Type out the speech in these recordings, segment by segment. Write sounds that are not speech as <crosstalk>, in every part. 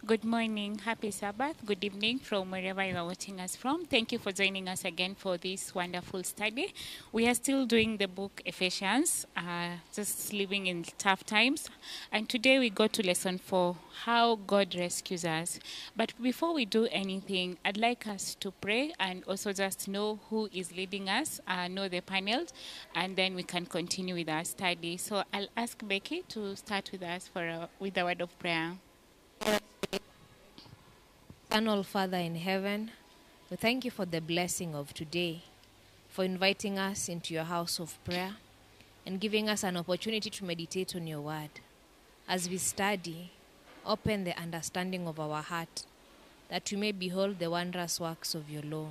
Good morning, happy Sabbath, good evening from wherever you are watching us from. Thank you for joining us again for this wonderful study. We are still doing the book Ephesians, uh, just living in tough times. And today we go to lesson four how God rescues us. But before we do anything, I'd like us to pray and also just know who is leading us, uh, know the panel, and then we can continue with our study. So I'll ask Becky to start with us for a, with a word of prayer. Eternal Father in heaven, we thank you for the blessing of today, for inviting us into your house of prayer and giving us an opportunity to meditate on your word. As we study, open the understanding of our heart that we may behold the wondrous works of your law.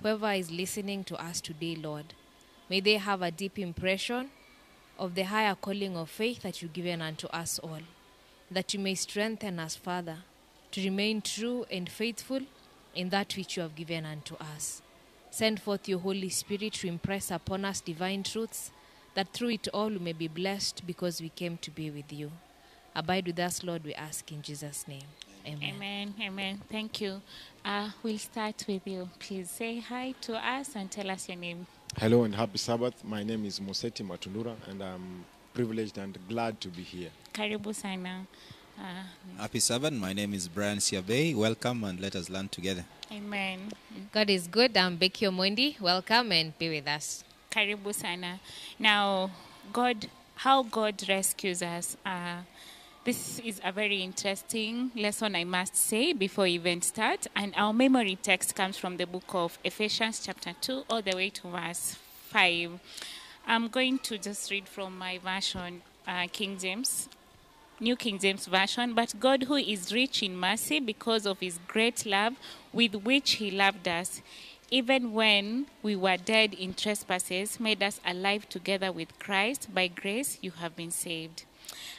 Whoever is listening to us today, Lord, may they have a deep impression of the higher calling of faith that you've given unto us all, that you may strengthen us, Father, to remain true and faithful in that which you have given unto us. Send forth your Holy Spirit to impress upon us divine truths, that through it all we may be blessed because we came to be with you. Abide with us, Lord, we ask in Jesus' name. Amen. Amen. Amen. Thank you. Uh, we'll start with you. Please say hi to us and tell us your name. Hello and happy Sabbath. My name is Moseti Matundura and I'm privileged and glad to be here. Karibu sana. Uh, Happy Sabbath. My name is Brian Siabei. Welcome and let us learn together. amen. God is good. I'm Becky Omondi. Welcome and be with us. Karibu sana. Now, God, how God rescues us. Uh, this is a very interesting lesson, I must say, before we even start. And our memory text comes from the book of Ephesians, chapter 2, all the way to verse 5. I'm going to just read from my version, uh, King James. New King James Version, but God, who is rich in mercy because of his great love with which he loved us, even when we were dead in trespasses, made us alive together with Christ. By grace, you have been saved.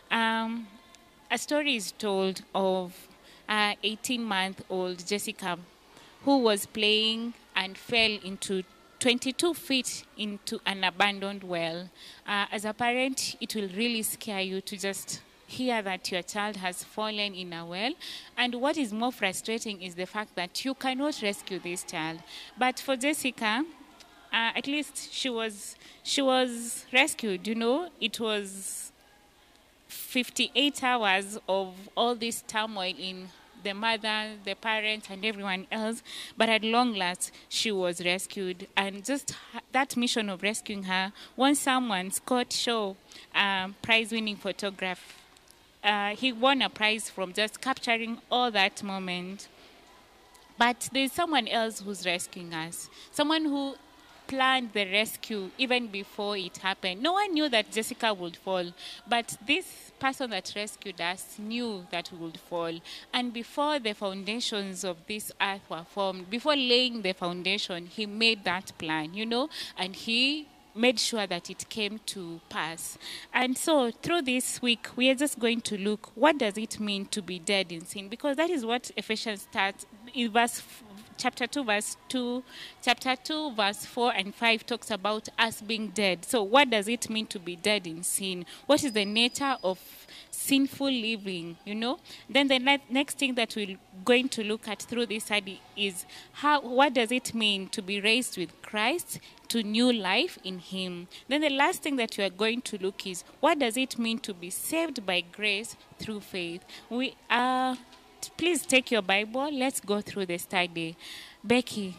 Um, a story is told of 18 month old Jessica who was playing and fell into 22 feet into an abandoned well. Uh, as a parent, it will really scare you to just hear that your child has fallen in a well. And what is more frustrating is the fact that you cannot rescue this child. But for Jessica, uh, at least she was she was rescued. You know, it was 58 hours of all this turmoil in the mother, the parents, and everyone else. But at long last, she was rescued. And just that mission of rescuing her won someone, Scott Shaw, um, prize winning photograph. Uh, he won a prize from just capturing all that moment. But there's someone else who's rescuing us, someone who planned the rescue even before it happened. No one knew that Jessica would fall, but this person that rescued us knew that we would fall. And before the foundations of this earth were formed, before laying the foundation, he made that plan, you know, and he made sure that it came to pass. And so through this week, we are just going to look what does it mean to be dead in sin? Because that is what Ephesians starts in verse chapter 2 verse 2 chapter 2 verse 4 and 5 talks about us being dead. So what does it mean to be dead in sin? What is the nature of sinful living you know? Then the ne- next thing that we're going to look at through this study is how what does it mean to be raised with christ to new life in him? Then the last thing that we are going to look is what does it mean to be saved by grace through faith? We are please take your Bible. Let's go through the study. Becky,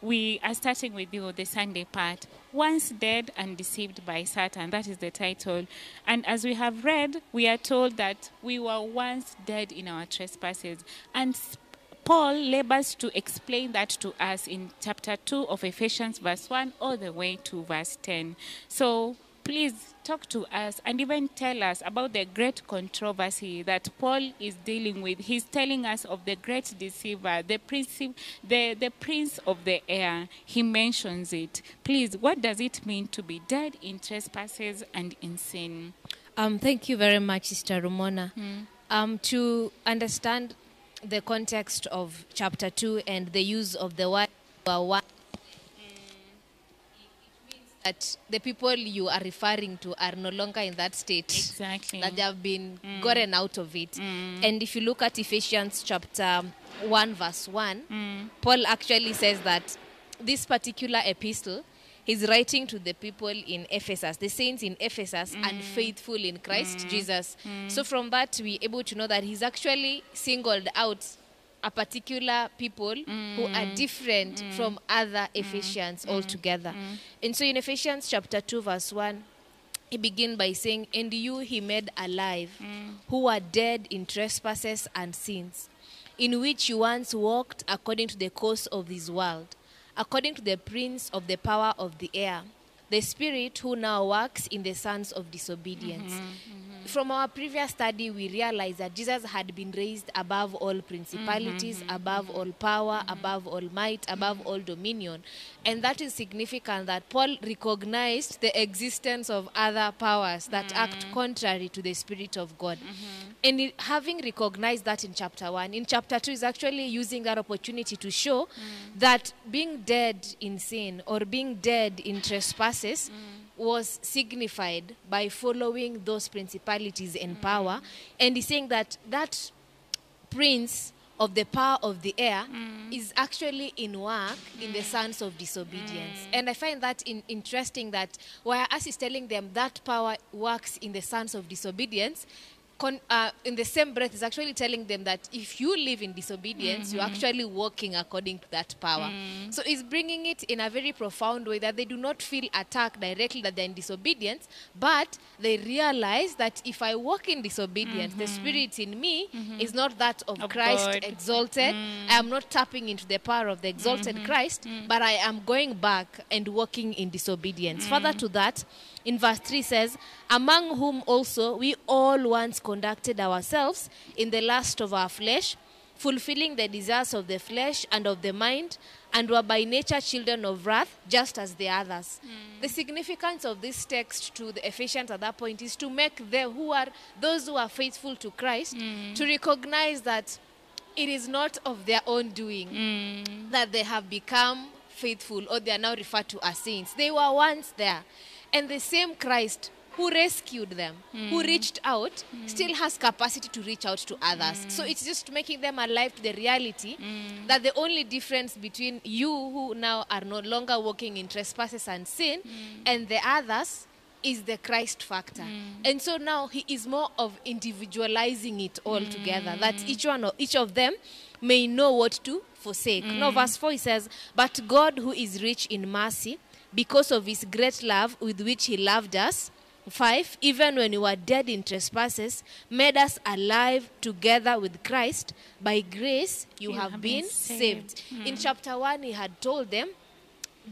we are starting with you, the Sunday part. Once dead and deceived by Satan, that is the title. And as we have read, we are told that we were once dead in our trespasses. And Paul labors to explain that to us in chapter 2 of Ephesians, verse 1, all the way to verse 10. So please talk to us and even tell us about the great controversy that Paul is dealing with. He's telling us of the great deceiver, the prince, the, the prince of the air. He mentions it. Please, what does it mean to be dead in trespasses and in sin? Um, thank you very much, Sister Romona. Um, to understand the context of chapter 2 and the use of the word "were one," it means that the people you are referring to are no longer in that state. Exactly. That they have been mm. gotten out of it. Mm. And if you look at Ephesians chapter 1, verse 1, mm. Paul actually says that this particular epistle he's writing to the people in Ephesus, the saints in Ephesus, and faithful in Christ Jesus. So from that, we're able to know that he's actually singled out a particular people who are mm. different mm. from other mm. Ephesians altogether. And so in Ephesians chapter 2, verse 1, he begins by saying, And you he made alive, who were dead in trespasses and sins, in which you once walked according to the course of this world, according to the prince of the power of the air, the spirit who now works in the sons of disobedience. Mm-hmm, mm-hmm, mm-hmm. From our previous study, we realized that Jesus had been raised above all principalities, mm -hmm. above all power, mm -hmm. above all might, above all dominion. And that is significant that Paul recognized the existence of other powers that act contrary to the Spirit of God. And it- having recognized that in chapter 1, in chapter 2 is actually using that opportunity to show that being dead in sin or being dead in trespasses was signified by following those principalities and mm-hmm. power. And he's saying that that prince of the power of the air mm. is actually in work in the mm. sons of disobedience. Mm. And I find that in, interesting that whereas he's telling them that power works in the sons of disobedience, con, uh, in the same breath, is actually telling them that if you live in disobedience, you're mm-hmm. actually walking according to that power. Mm. So he's bringing it in a very profound way that they do not feel attacked directly that they're in disobedience, but they realize that if I walk in disobedience, the mm-hmm. spirit in me mm-hmm. is not that of, Of Christ God. exalted. Mm. I am not tapping into the power of the exalted Christ, mm. but I am going back and walking in disobedience. Further to that, in verse 3 says, Among whom also we all once conducted ourselves in the lust of our flesh, fulfilling the desires of the flesh and of the mind, and were by nature children of wrath, just as the others. Hmm. The significance of this text to the Ephesians at that point is to make them who are those who are faithful to Christ hmm. to recognize that it is not of their own doing hmm. that they have become faithful or they are now referred to as saints. They were once there. And the same Christ who rescued them, who hmm. reached out, hmm. still has capacity to reach out to others. So hmm. it's just making them alive to the reality that the only difference between you who now are no longer walking in trespasses and sin and the others is the Christ factor. And so now he is more of individualizing it all together, that each one of each of them may know what to forsake. Now verse 4 he says, But God who is rich in mercy, because of his great love with which he loved us, 5 even when we were dead in trespasses made us alive together with christ. By grace you, have, been, saved, in chapter 1 he had told them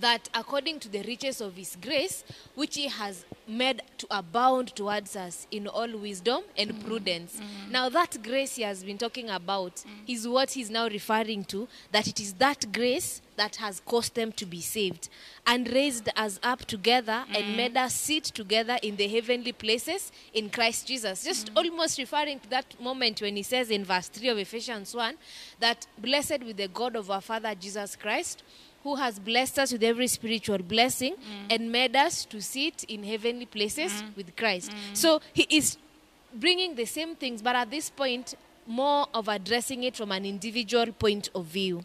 that according to the riches of his grace, which he has made to abound towards us in all wisdom and mm-hmm. prudence. Mm-hmm. Now, that grace he has been talking about mm. is what he's now referring to, that it is that grace that has caused them to be saved and raised us up together and mm. made us sit together in the heavenly places in Christ Jesus. Just mm. almost referring to that moment when he says in verse 3 of Ephesians 1 that blessed with the God of our Father Jesus Christ who has blessed us with every spiritual blessing and made us to sit in heavenly places mm. with Christ. Mm. So he is bringing the same things, but at this point, more of addressing it from an individual point of view.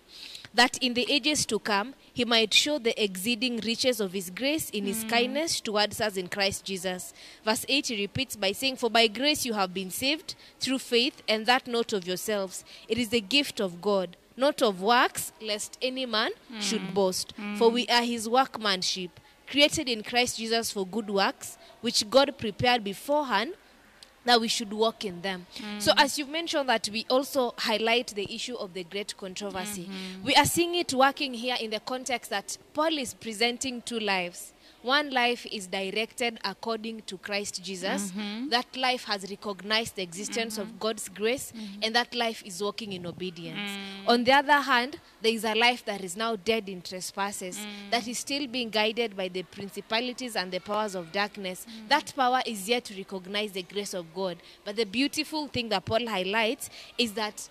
That in the ages to come, he might show the exceeding riches of his grace in his mm. kindness towards us in Christ Jesus. Verse 8 he repeats by saying, For by grace you have been saved through faith, and that not of yourselves. It is the gift of God not of works, lest any man hmm. should boast. Hmm. For we are his workmanship, created in Christ Jesus for good works, which God prepared beforehand that we should walk in them. Hmm. So, as you've mentioned, that we also highlight the issue of the great controversy. We are seeing it working here in the context that Paul is presenting two lives. One life is directed according to Christ Jesus. Mm-hmm. That life has recognized the existence of mm-hmm. God's grace, mm-hmm. and that life is walking in obedience. Mm. On the other hand, there is a life that is now dead in trespasses, mm. that is still being guided by the principalities and the powers of darkness. Mm. That power is yet to recognize the grace of God. But the beautiful thing that Paul highlights is that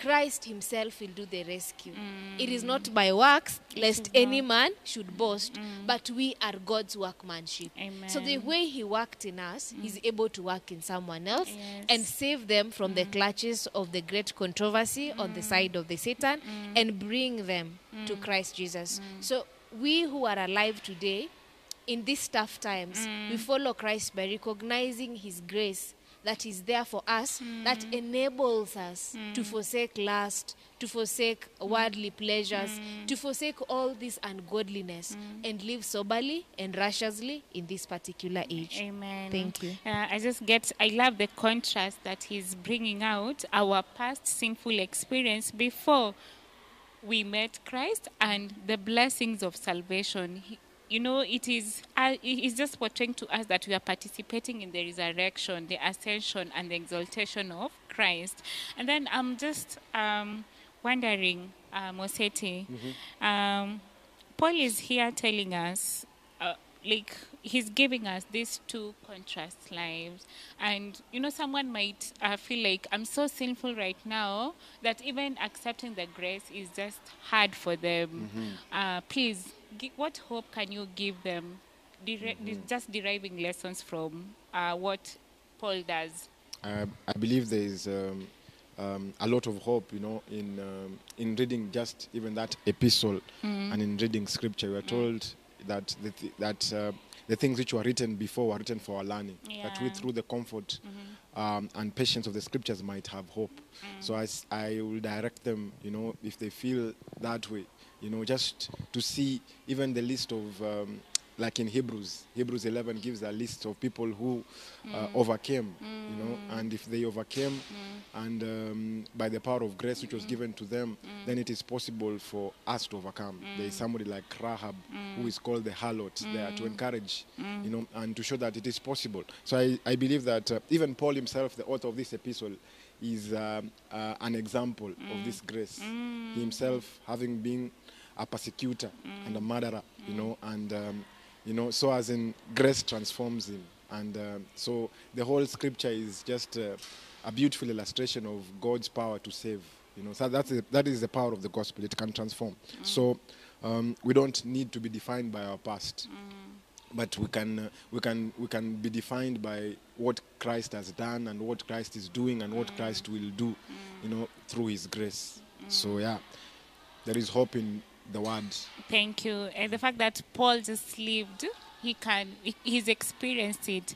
Christ himself will do the rescue. It is not by works, lest any man should boast, but we are God's workmanship. So the way he worked in us, he's able to work in someone else Yes. and save them from the clutches of the great controversy on the side of the Satan and bring them to Christ Jesus. So we who are alive today, in these tough times, we follow Christ by recognizing his grace that is there for us, hmm. that enables us to hmm. forsake lust, to forsake worldly hmm. pleasures, to forsake all this ungodliness, and live soberly and righteously in this particular age. Amen. Thank you. Uh, I just get, I love the contrast that he's bringing out our past sinful experience before we met Christ and the blessings of salvation. He, you know, it is, uh, he's just portraying to us that we are participating in the resurrection, the ascension, and the exaltation of Christ. And then I'm just um, wondering, uh, Moseti, um, Paul is here telling us, uh, like, he's giving us these two contrast lives. And, you know, someone might uh, feel like, I'm so sinful right now that even accepting the grace is just hard for them. Uh, please, what hope can you give them? Deri- Just deriving lessons from uh, what Paul does. I, I believe there is um, um, a lot of hope, you know, in um, in reading just even that epistle and in reading scripture. We are told that the th- that uh, the things which were written before were written for our learning. That we, through the comfort um, and patience of the scriptures, might have hope. So I, s- I will direct them, you know, if they feel that way, you know, just to see even the list of. Um, like in Hebrews, Hebrews 11 gives a list of people who uh, overcame, you know, and if they overcame, and um, by the power of grace which was given to them, then it is possible for us to overcome. There is somebody like Rahab who is called the harlot there to encourage, you know, and to show that it is possible. So I, I believe that uh, even Paul himself, the author of this epistle, is um, uh, an example of this grace. He himself having been a persecutor and a murderer, you know, and um, you know, so as in grace transforms him, and um so the whole scripture is just uh, a beautiful illustration of God's power to save. You know, so that's the, that is the power of the gospel; it can transform. So um, we don't need to be defined by our past but we can uh, we can we can be defined by what Christ has done and what Christ is doing and what Christ will do, you know, through His grace. So yeah, there is hope in the word. Thank you. And the fact that Paul just lived, he can, he's experienced it.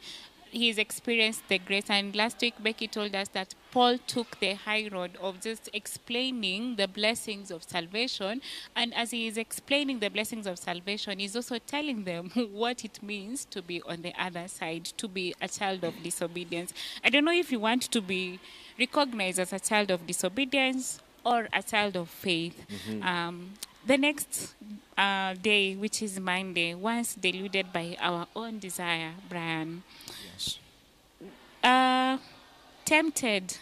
He's experienced the grace. And last week, Becky told us that Paul took the high road of just explaining the blessings of salvation. And as he is explaining the blessings of salvation, he's also telling them <laughs> what it means to be on the other side, to be a child of disobedience. I don't know if you want to be recognized as a child of disobedience or a child of faith. Um, the next uh, day, which is Monday, once deluded by our own desire, Brian, Yes. uh, tempted.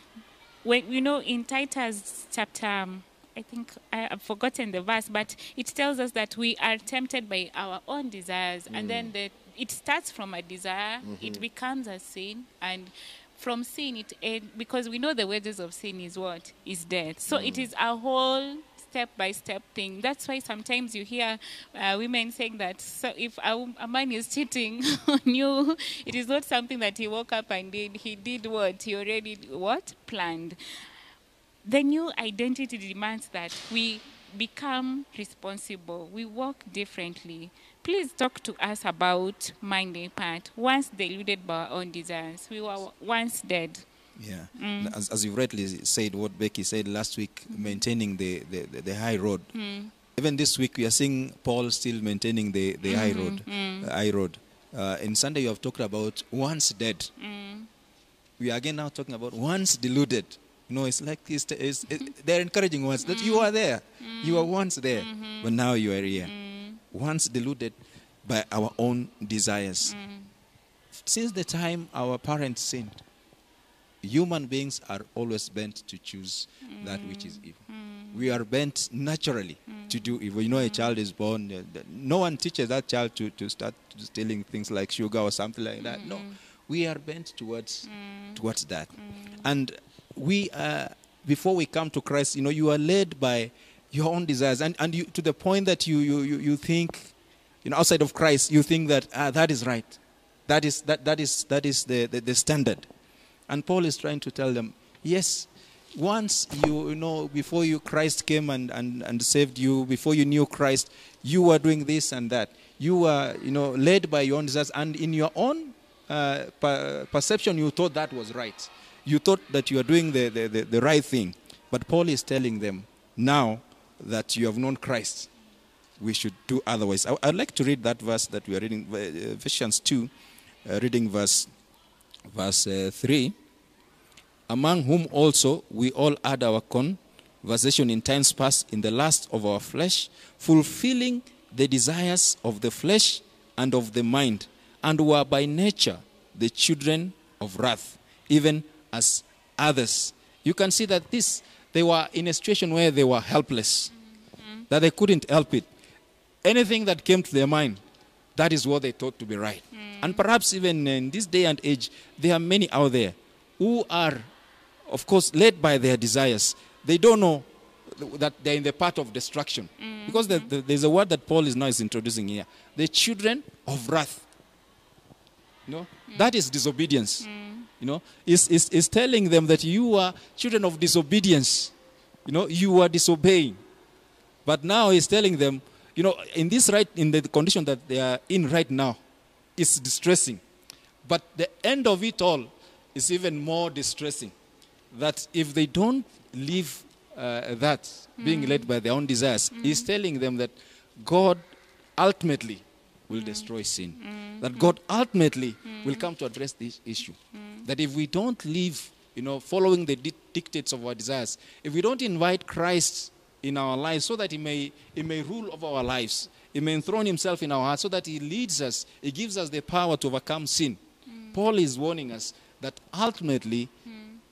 When you know in Titus chapter, um, I think I have forgotten the verse, but it tells us that we are tempted by our own desires, and then the, it starts from a desire, it becomes a sin, and from sin it end, because we know the wages of sin is what? Is death. So it is a whole step by step thing. That's why sometimes you hear uh, women saying that so if a, a man is cheating <laughs> on you, it is not something that he woke up and did. He did what he already what planned. The new identity demands that we become responsible. We walk differently. Please talk to us about Monday part. Once deluded by our own desires, we were once dead. Yeah. Mm. As, as you rightly said, what Becky said last week, maintaining the, the, the, high road. Mm. Even this week, we are seeing Paul still maintaining the, the high mm-hmm. road. Mm. uh, high road. Uh, in Sunday, you have talked about once dead. We are again now talking about once deluded. You know, it's like it's, it's, it, mm-hmm. they're encouraging us that you are there. You were once there, mm-hmm. but now you are here. Once deluded by our own desires. Since the time our parents sinned, human beings are always bent to choose that which is evil. We are bent naturally to do evil. You know, a child is born, uh, no one teaches that child to, to start stealing things like sugar or something like that. No, we are bent towards towards that, and we uh, before we come to Christ, you know, you are led by your own desires, and, and you, to the point that you, you, you, you think, you know, outside of Christ, you think that ah, that is right. That is, that, that is, that is the, the, the standard. And Paul is trying to tell them, yes, once you, you know, before you Christ came and, and, and saved you, before you knew Christ, you were doing this and that. You were, you know, led by your own desires, and in your own uh, per- perception, you thought that was right. You thought that you were doing the, the, the, the right thing. But Paul is telling them, now that you have known Christ, we should do otherwise. I, would like to read that verse that we are reading, uh, Ephesians 2, uh, reading verse, verse uh, 3 among whom also we all had our conversation in times past in the lust of our flesh, fulfilling the desires of the flesh and of the mind, and were by nature the children of wrath, even as others. You can see that this they were in a situation where they were helpless, that they couldn't help it. Anything that came to their mind, that is what they thought to be right. And perhaps even in this day and age, there are many out there who are of course, led by their desires. They don't know that they're in the path of destruction. Mm. Because the, the, there's a word that Paul is now is introducing here. The children of wrath. You know, mm. that is disobedience. Mm. You know, is is is telling them that you are children of disobedience. You know, you are disobeying. But now he's telling them, you know, in this right in the condition that they are in right now, it's distressing. But the end of it all is even more distressing that if they don't leave uh, that, being led by their own desires, mm. he's telling them that God ultimately will mm. destroy sin. Mm. That God ultimately will come to address this issue. That if we don't live, you know, following the dictates of our desires, if we don't invite Christ in our lives so that he may, he may rule over our lives, he may enthrone himself in our hearts so that he leads us, he gives us the power to overcome sin. Paul is warning us that ultimately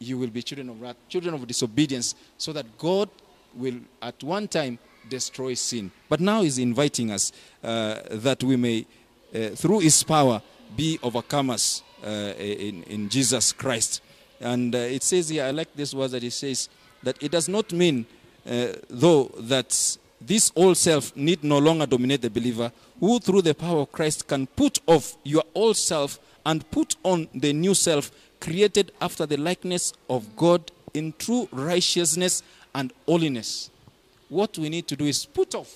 you will be children of wrath, children of disobedience, so that God will at one time destroy sin. But now He's inviting us uh, that we may, uh, through His power, be overcomers uh, in, in Jesus Christ. And uh, it says here, I like this word that it says, that it does not mean, uh, though, that this old self need no longer dominate the believer, who through the power of Christ can put off your old self and put on the new self created after the likeness of God in true righteousness and holiness. What we need to do is put off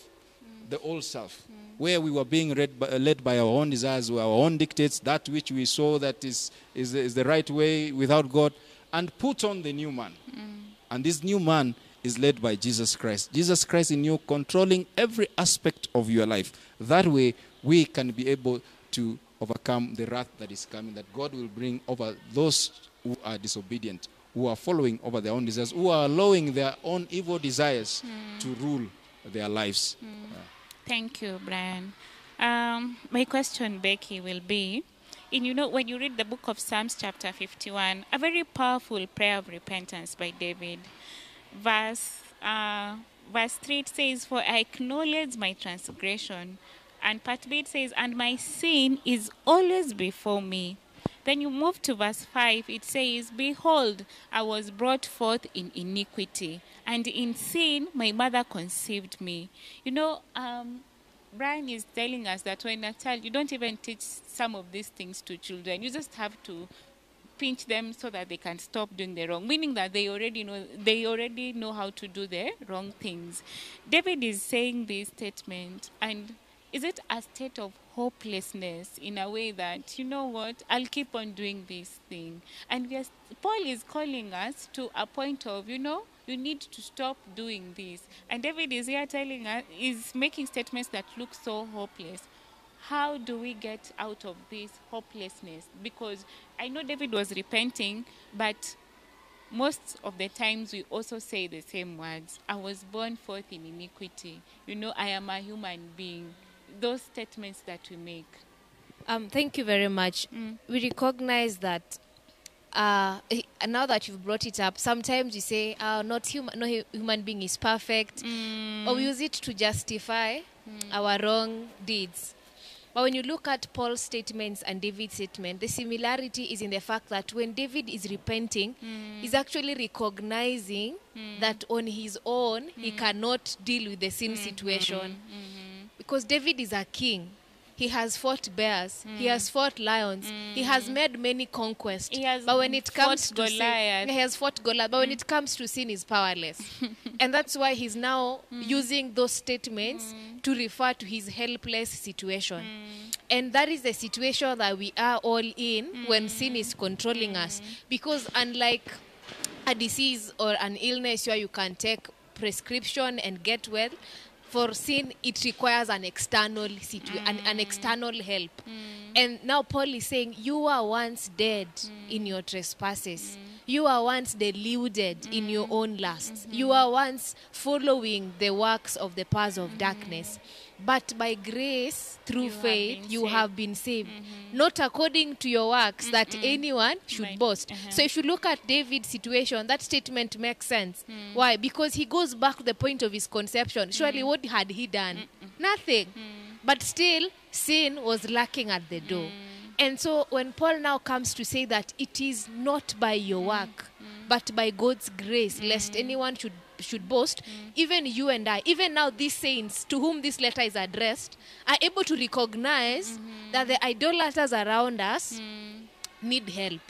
the old self, where we were being led by, led by our own desires, our own dictates, that which we saw that is, is, is the right way without God, and put on the new man. And this new man is led by Jesus Christ. Jesus Christ in you controlling every aspect of your life. That way, we can be able to overcome the wrath that is coming, that God will bring over those who are disobedient, who are following over their own desires, who are allowing their own evil desires to rule their lives. Thank you, Brian. Um, my question, Becky, will be in you know when you read the book of Psalms chapter 51, a very powerful prayer of repentance by David. Verse uh, verse 3 it says, For I acknowledge my transgression. And part B says, And my sin is always before me. Then you move to verse 5, it says, Behold, I was brought forth in iniquity, and in sin my mother conceived me. You know, um, Brian is telling us that when a child, you don't even teach some of these things to children. You just have to pinch them so that they can stop doing the wrong meaning that they already know they already know how to do the wrong things david is saying this statement and is it a state of hopelessness in a way that you know what i'll keep on doing this thing? And paul is calling us to a point of you know you need to stop doing this. And david is here telling us is making statements that look so hopeless. How do we get out of this hopelessness? Because i know david was repenting but most of the times we also say the same words. I was born forth in iniquity. You know i am a human being those statements that we make. Um, thank you very much. Mm. We recognize that uh, eh, now that you've brought it up, sometimes you say, uh, "Not human, no human being is perfect," mm. or we use it to justify mm. our wrong deeds. But when you look at Paul's statements and David's statement, the similarity is in the fact that when David is repenting, he's actually recognizing that on his own he cannot deal with the sin situation. Because David is a king. He has fought bears. He has fought lions. He has mm. made many conquests. He has but when it comes to sin, he has fought Goliath. But when it mm. comes to sin, he's powerless, <laughs> and that's why he's now mm. using those statements to refer to his helpless situation. And that is the situation that we are all in when sin is controlling us. Because unlike a disease or an illness where you can take prescription and get well for sin it requires an external situ- an, an external help. And now paul is saying you were once dead in your trespasses you were once deluded in your mm. own lusts. Mm-hmm. You were once following the works of the powers of darkness. Mm-hmm. But by grace through You faith been you saved. have been saved. Mm-hmm. Not according to your works that anyone should Right. boast. Uh-huh. so if you look at david's situation that statement makes sense. Mm. Why? Because he goes back to the point of his conception. Surely mm. what had he done? Nothing. But still sin was lacking at the door and so when paul now comes to say that it is not by your mm. work mm. but by god's grace mm. lest anyone should should boast even you and i even now these saints to whom this letter is addressed are able to recognize mm-hmm. that the idolaters around us need help.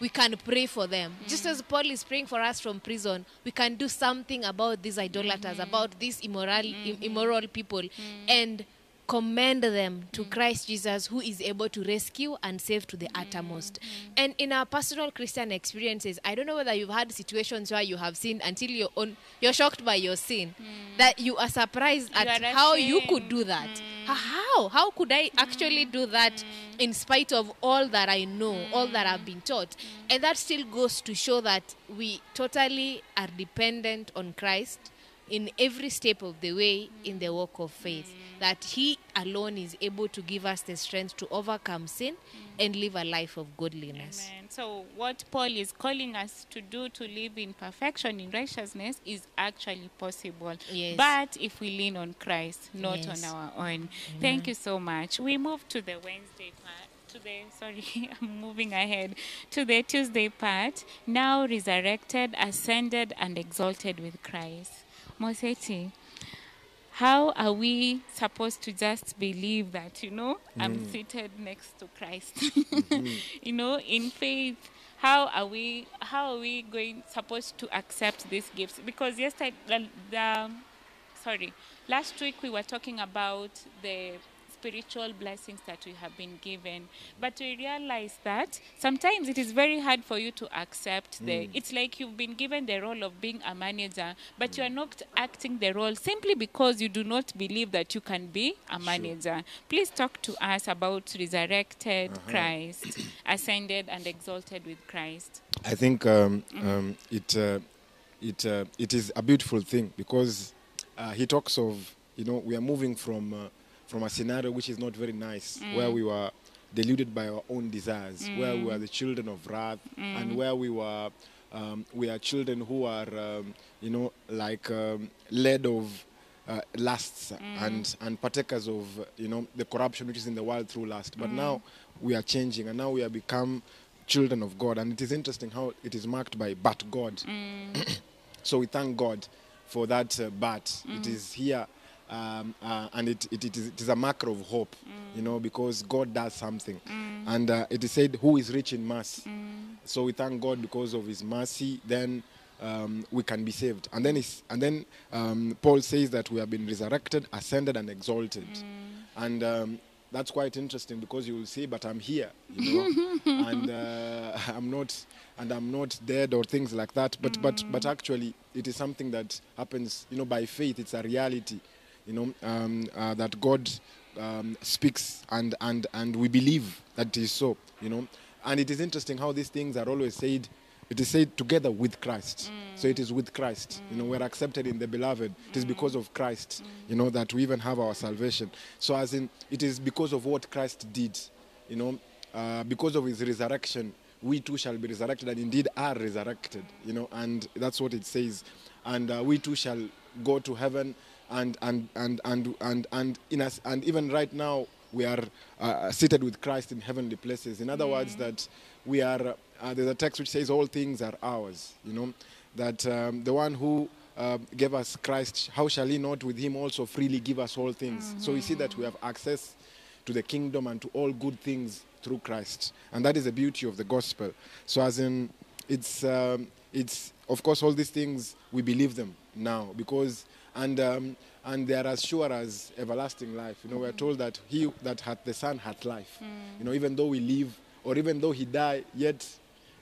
We can pray for them. Just as Paul is praying for us from prison, we can do something about these idolaters, mm-hmm. about these immoral, im- mm-hmm. immoral people, and commend them to mm. Christ Jesus, who is able to rescue and save to the mm. uttermost. And in our personal Christian experiences, I don't know whether you've had situations where you have sinned until you're, on, you're shocked by your sin, mm. that you are surprised You at are how you could do that. How? How could I actually do that in spite of all that I know, all that I've been taught? And that still goes to show that we totally are dependent on Christ in every step of the way in the walk of faith. That He alone is able to give us the strength to overcome sin and live a life of godliness. Amen. So, what Paul is calling us to do to live in perfection, in righteousness, is actually possible. Yes. But if we lean on Christ, not Yes. on our own. Thank you so much. We move to the Wednesday part. To the sorry, <laughs> I'm moving ahead to the Tuesday part. Now resurrected, ascended, and exalted with Christ. Moseti, how are we supposed to just believe that you know i'm mm. seated next to christ? <laughs> Mm-hmm. You know in faith how are we how are we going supposed to accept these gifts? Because yesterday the, the sorry last week we were talking about the spiritual blessings that we have been given. But we realize that sometimes it is very hard for you to accept the it's like you've been given the role of being a manager but you are not acting the role simply because you do not believe that you can be a manager. Please talk to us about resurrected christ <clears throat> ascended and exalted with christ. I think um, um, it uh, it uh, it is a beautiful thing because uh, he talks of you know we are moving from uh, from a scenario which is not very nice where we were deluded by our own desires where we were the children of wrath and where we were um, we are children who are um, you know like um, led of uh, lusts and and partakers of you know the corruption which is in the world through lust. But now we are changing and now we have become children of god. And it is interesting how it is marked by but god. <coughs> So we thank god for that uh, but it is here um, uh, and it, it, it, is, it is a marker of hope you know because god does something. And uh, it is said who is rich in mercy so we thank god because of his mercy then um, we can be saved. And then it's, and then um, paul says that we have been resurrected ascended and exalted. And um, that's quite interesting because you will say but i'm here you know? <laughs> And uh, <laughs> i'm not and i'm not dead or things like that. But but but actually it is something that happens you know by faith. It's a reality you know um, uh, that god um, speaks and and and we believe that is so you know and it is interesting how these things are always said it is said together with Christ. So it is with Christ. You know, we're accepted in the beloved. It is because of Christ, you know, that we even have our salvation. So as in, it is because of what Christ did, you know, uh, because of his resurrection, we too shall be resurrected and indeed are resurrected, you know, and that's what it says. And uh, we too shall go to heaven and, and, and, and, and, and, in us, and even right now, we are uh, seated with Christ in heavenly places. In other words, that we are. Uh, there's a text which says all things are ours. You know that um, the one who uh, gave us Christ, how shall he not with him also freely give us all things? So we see that we have access to the kingdom and to all good things through Christ, and that is the beauty of the gospel. So as in, it's um, it's of course all these things we believe them now because and um, and they are as sure as everlasting life. You know, we're told that he that hath the Son hath life. You know, even though we live or even though he die, yet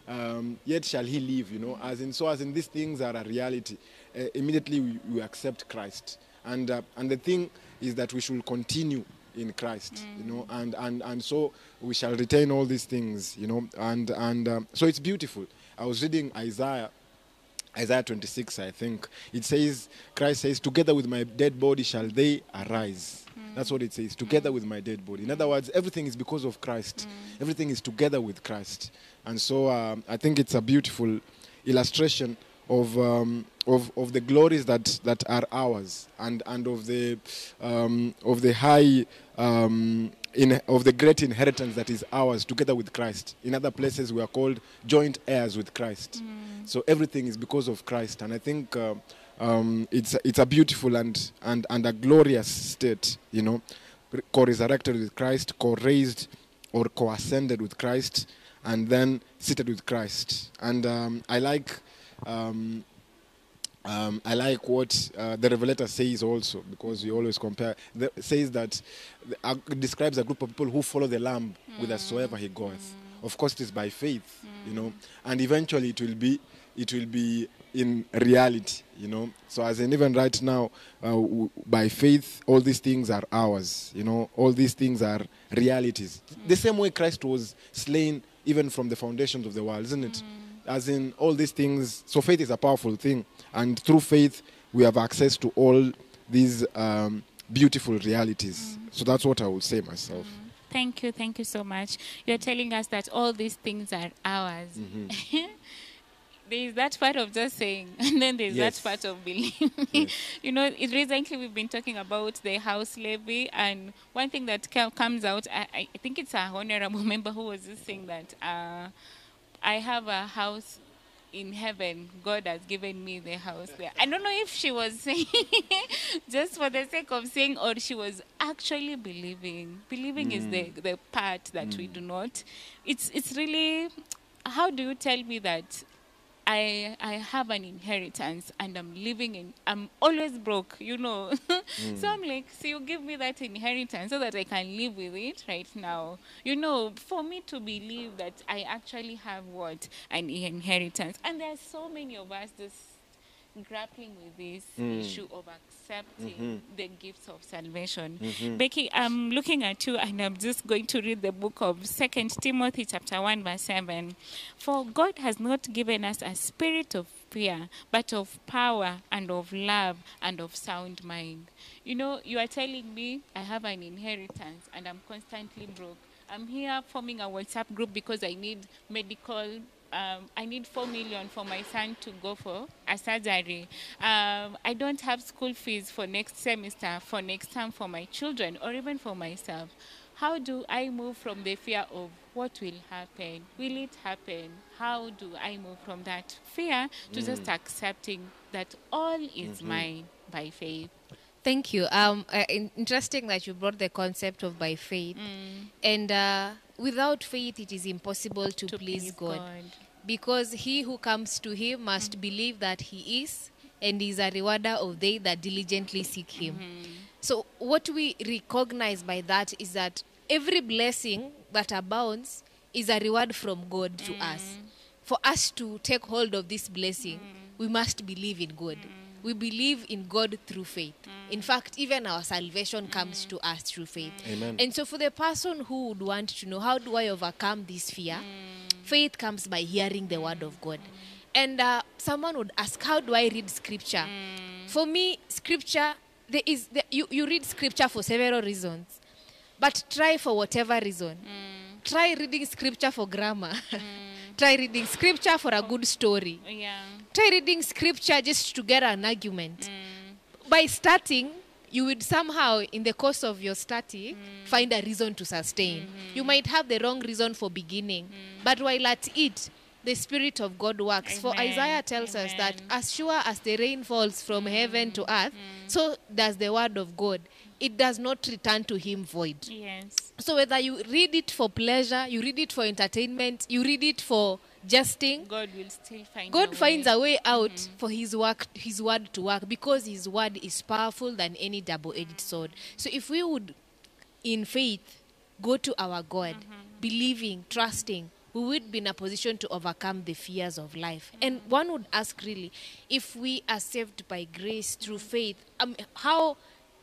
um, yet shall he live. You know, as in so as in these things are a reality. Uh, immediately we, we accept Christ, and uh, and the thing is that we should continue in Christ, you know, and, and, and so we shall retain all these things, you know, and, and um, so it's beautiful. I was reading Isaiah, Isaiah 26, I think. It says, Christ says, Together with my dead body shall they arise. That's what it says, together with my dead body. In other words, everything is because of Christ, everything is together with Christ. And so um, I think it's a beautiful illustration of, um, of, of the glories that, that are ours and, and of, the, um, of the high um, in, of the great inheritance that is ours together with Christ. In other places, we are called joint heirs with Christ. So everything is because of Christ, and I think uh, um, it's it's a beautiful and, and and a glorious state. You know, co-resurrected with Christ, co-raised or co-ascended with Christ, and then seated with Christ. And um, I like. Um, um, I like what uh, the Revelator says also because we always compare. The, says that uh, describes a group of people who follow the Lamb whithersoever he goes. Of course, it is by faith, you know, and eventually it will be, it will be in reality, you know. So as in even right now, uh, w- by faith, all these things are ours, you know. All these things are realities. The same way Christ was slain even from the foundations of the world, isn't it? As in all these things. So faith is a powerful thing, and through faith we have access to all these um, beautiful realities. So that's what I would say myself. Thank you, thank you so much. You're telling us that all these things are ours. <laughs> there is that part of just saying, <laughs> and then there's Yes. that part of believing. Yes. <laughs> you know, it, recently we've been talking about the house levy, and one thing that comes out, I, I I think it's a honorable member who was just saying that uh, I have a house in heaven. God has given me the house there. I don't know if she was <laughs> saying just for the sake of saying, or she was actually believing. Believing is the mm. the part that we mm. do not. It's it's really. How do you tell me that I I have an inheritance and I'm living in I'm always broke, you know. <laughs> so mm. I'm like, so you give me that inheritance so that I can live with it right now. You know, for me to believe that I actually have what an inheritance, and there's so many of us just grappling with this mm. issue of accepting mm-hmm. the gifts of salvation. Mm-hmm. Becky, I'm looking at you and I'm just going to read the book of Second Timothy chapter 1 verse 7. For God has not given us a spirit of fear, but of power and of love and of sound mind. You know, you are telling me I have an inheritance and I'm constantly broke. I'm here forming a WhatsApp group because I need medical um, I need four million for my son to go for a surgery. Um, I don't have school fees for next semester, for next term for my children, or even for myself. How do I move from the fear of what will happen? Will it happen? How do I move from that fear to just accepting that all is mine by faith? Thank you. Um, uh, in- interesting that you brought the concept of by faith, and uh, without faith, it is impossible to, To please, please God. God. Because he who comes to him must believe that he is, and is a rewarder of they that diligently seek him. So, what we recognize by that is that every blessing that abounds is a reward from God to us. For us to take hold of this blessing, we must believe in God. We believe in God through faith. Mm. In fact, even our salvation comes mm. to us through faith. Mm. Amen. And so, for the person who would want to know, how do I overcome this fear? Faith comes by hearing the word of God. And uh, someone would ask, how do I read scripture? For me, scripture, there is the, you, you read scripture for several reasons, but try for whatever reason. Try reading scripture for grammar. <laughs> try reading scripture for a good story. Yeah. Try reading scripture just to get an argument. Mm. By starting, you would somehow in the course of your study mm. find a reason to sustain. Mm-hmm. You might have the wrong reason for beginning mm. but while at it the spirit of god works. For isaiah tells us that as sure as the rain falls from heaven to earth so does the word of god. It does not return to him void. Yes. so whether you read it for pleasure you read it for entertainment you read it for jesting God will still find God finds a way mm-hmm. out for his work his word to work because his word is powerful than any double-edged sword. So if we would in faith go to our God, mm-hmm. believing, trusting, we would be in a position to overcome the fears of life. And mm-hmm. one would ask really if we are saved by grace through faith, um, how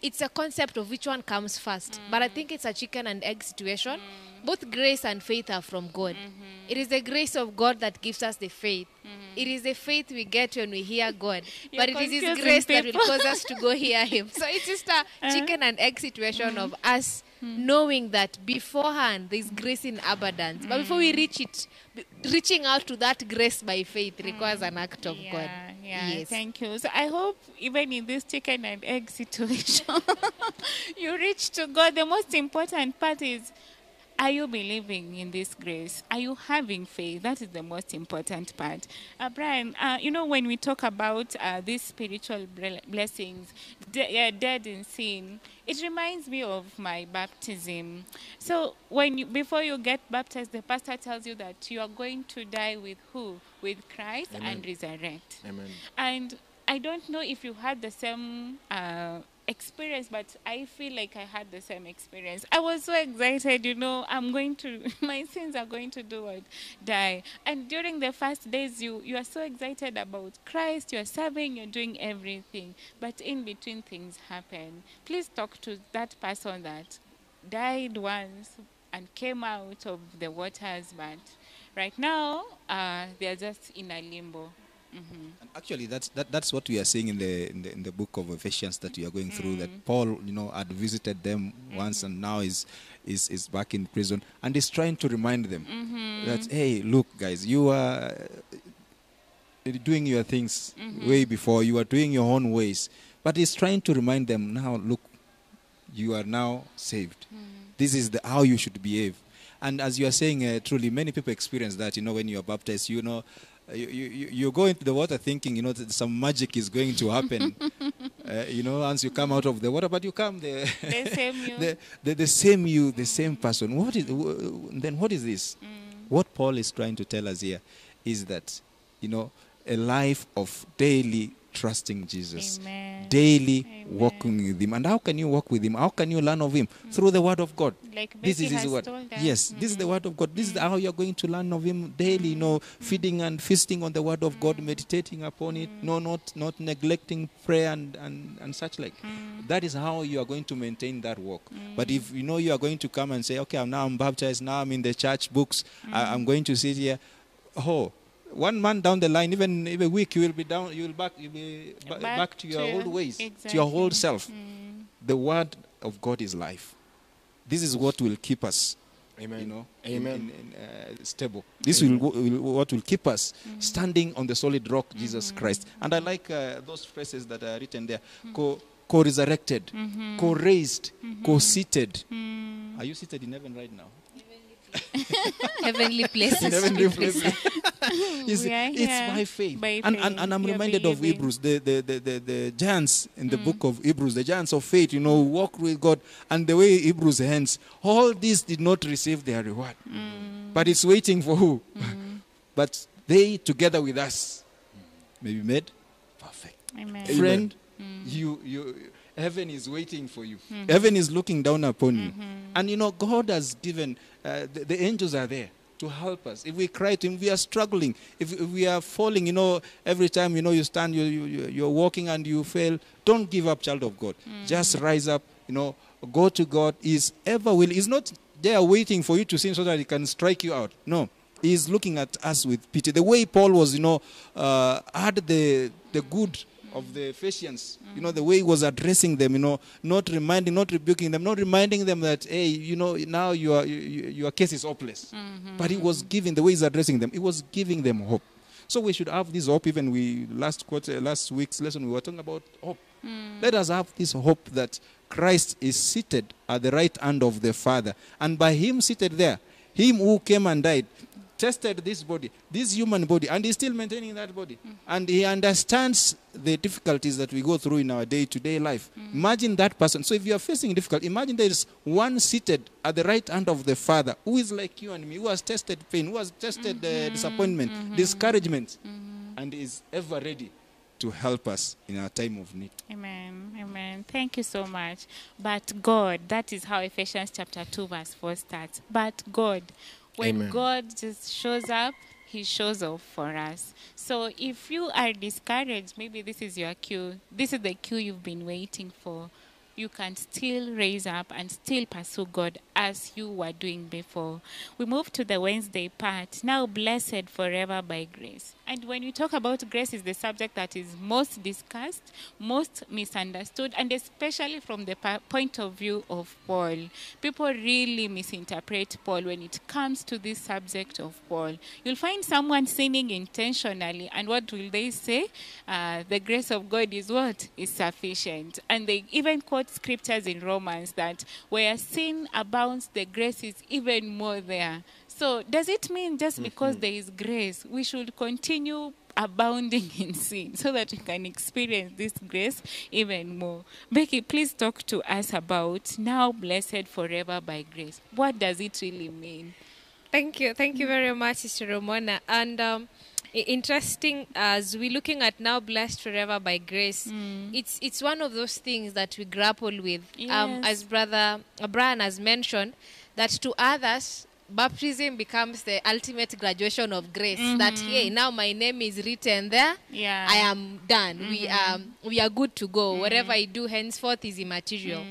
it's a concept of which one comes first. But I think it's a chicken and egg situation. Both grace and faith are from God. It is the grace of God that gives us the faith. It is the faith we get when we hear God. <laughs> But it is His grace that will cause us to go hear <laughs> Him. So it's just a chicken and egg situation of us Hmm. knowing that beforehand there's grace in abundance. But before we hmm. reach it, reaching out to that grace by faith hmm. requires an act of God. Yeah, yeah, Yes. thank you. So I hope even in this chicken and egg situation, <laughs> you reach to God. The most important part is are you believing in this grace? Are you having faith? That is the most important part. Uh, Brian, uh, you know, when we talk about uh, these spiritual blessings, de- uh, dead in sin, it reminds me of my baptism. So, when you, before you get baptized, the pastor tells you that you are going to die with who? With Christ and resurrect. Amen. And I don't know if you had the same uh, experience, but I feel like I had the same experience. I was so excited, you know, I'm going to, <laughs> my sins are going to do what? Die. And during the first days, you, you are so excited about Christ, you are serving, you're doing everything. But in between, things happen. Please talk to that person that died once and came out of the waters, but right now, uh, they're just in a limbo. Hmm And actually, that's that, that's what we are seeing in the, in the in the book of Ephesians that we are going through. Mm. That Paul, you know, had visited them Mm-hmm. once, and now is is is back in prison, and is trying to remind them Mm-hmm. that hey, look, guys, you are doing your things Mm-hmm. way before. You are doing your own ways, but he's trying to remind them now. Look, you are now saved. Mm. This is the how you should behave. And as you are saying, uh, truly, many people experience that. You know, when you are baptized, you know, you, you, you go into the water thinking, you know, that some magic is going to happen. <laughs> uh, you know, once you come out of the water, but you come the The same <laughs> you. the, the, the same you, the same person. What is then? What is this? Mm. What Paul is trying to tell us here is that you know a life of daily trusting Jesus, Amen. daily Amen. walking with Him. And how can you walk with Him? How can you learn of Him mm. through the Word of God? Like this is His word. Yes, this is the mm-hmm. Word of God. This is mm. how you are going to learn of Him daily. You mm. know, feeding and feasting on the Word of God, meditating upon it. No, not not neglecting prayer and and, and such like. That is how you are going to maintain that walk. But if you know you are going to come and say, okay, I'm now I'm baptized. Now I'm in the church books. I, I'm going to sit here. Oh. One month down the line, even even a week, you will be down. You will back. You'll be ba- Back back, to your to- old ways, to your old self. Mm. The word of God is life. This is what will keep us Amen. you know, Amen. in, in, uh, stable. This will, will what will keep us standing on the solid rock, Jesus Christ. And I like uh, those phrases that are written there: co co-resurrected, co-raised, co-seated. Are you seated in heaven right now? <laughs> Heavenly places. heavenly places. <laughs> It's- We are it's here by faith. by and, and, faith. and I'm We are reminded of. Hebrews, the, the, the, the, the giants in the book mm. of Hebrews, the giants of faith, you know, walk with God. And the way Hebrews ends, all these did not receive their reward. Mm. But it's waiting for who? Mm. <laughs> but they, together with us, may be made perfect. Amen. Friend, you, you, heaven is waiting for you. Heaven is looking down upon you. Mm-hmm. And you know, God has given, uh, the, the angels are there to help us. If we cry to Him, we are struggling. If, if we are falling, you know, every time, you know, you stand, you, you, you- you're walking and you fail, don't give up, child of God. Just rise up, you know, go to God. He's ever will. He's not there waiting for you to sin so that He can strike you out. No. He's looking at us with pity. The way Paul was, you know, uh, had the, the good of the Ephesians. Mm. You know, the way he was addressing them, you know, not reminding, not rebuking them, not reminding them that, hey, you know, now you are, you, you- your case is hopeless. Mm-hmm. But he was giving, the way he's addressing them, he was giving them hope. So we should have this hope. Even we last quarter, last week's lesson, we were talking about hope. Mm. Let us have this hope that Christ is seated at the right hand of the Father, and by Him seated there, Him who came and died, tested this body, this human body, and he's still maintaining that body, and He understands the difficulties that we go through in our day-to-day life. Mm. Imagine that person. So if you are facing difficult, imagine there is one seated at the right hand of the Father who is like you and me, who has tested pain, who has tested uh, mm-hmm. disappointment, mm-hmm. discouragement, mm-hmm. and is ever ready to help us in our time of need. Amen. Amen. Thank you so much. But God, that is how Ephesians chapter 2, verse 4 starts. But God, when Amen. God just shows up, He shows off for us. So if you are discouraged, maybe this is your cue, this is the cue you've been waiting for. You can still raise up and still pursue God as you were doing before. We move to the Wednesday part. Now, blessed forever by grace. And when we talk about grace, is the subject that is most discussed, most misunderstood, and especially from the point of view of Paul. People really misinterpret Paul when it comes to this subject of Paul. You'll find someone sinning intentionally, and what will they say? Uh, the grace of God is what? Is sufficient. And they even quote scriptures in Romans that where sin abounds, the grace is even more there. So, does it mean just because there is grace, we should continue abounding in sin so that we can experience this grace even more? Becky, please talk to us about now blessed forever by grace. What does it really mean? Thank you. Thank you very much, Sister Romana. And um, interesting as we're looking at now blessed forever by grace. It's it's one of those things that we grapple with. Um, as brother Brian has mentioned, that to others baptism becomes the ultimate graduation of grace. That hey, now my name is written there. Yeah. I am done. We um we are good to go. Whatever I do henceforth is immaterial.